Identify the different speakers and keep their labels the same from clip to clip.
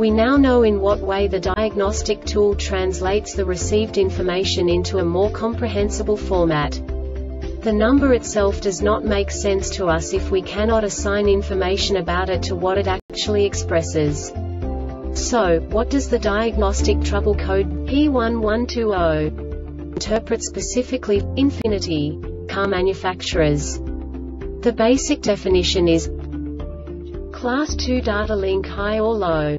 Speaker 1: We now know in what way the diagnostic tool translates the received information into a more comprehensible format. The number itself does not make sense to us if we cannot assign information about it to what it actually expresses. So, what does the diagnostic trouble code P1120 interpret specifically infinity car manufacturers? The basic definition is Class 2 data link high or low.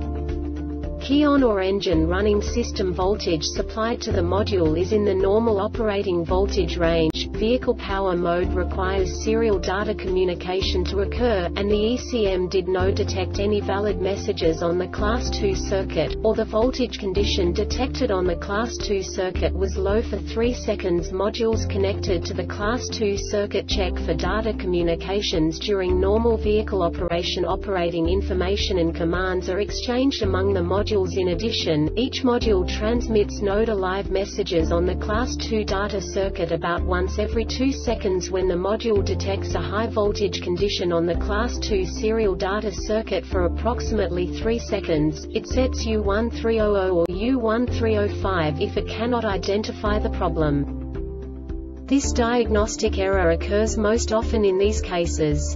Speaker 1: Key on or engine running system voltage supplied to the module is in the normal operating voltage range, vehicle power mode requires serial data communication to occur, and the ECM did not detect any valid messages on the Class 2 circuit, or the voltage condition detected on the Class 2 circuit was low for 3 seconds. Modules connected to the Class 2 circuit check for data communications during normal vehicle operation. Operating information and commands are exchanged among the modules. In addition, each module transmits node alive messages on the Class 2 data circuit about once every every 2 seconds when the module detects a high voltage condition on the class 2 serial data circuit for approximately 3 seconds, it sets U1300 or U1305 if it cannot identify the problem. This diagnostic error occurs most often in these cases.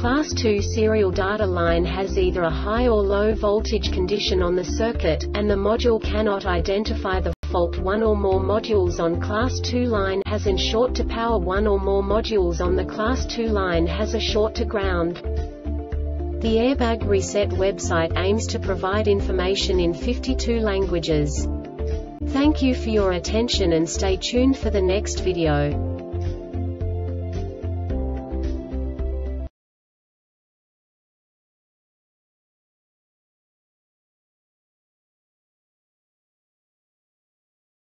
Speaker 1: Class 2 serial data line has either a high or low voltage condition on the circuit, and the module cannot identify the fault one or more modules on class 2 line has and short to power one or more modules on the class 2 line has a short to ground. The Airbag Reset website aims to provide information in 52 languages. Thank you for your attention and stay tuned for the next video.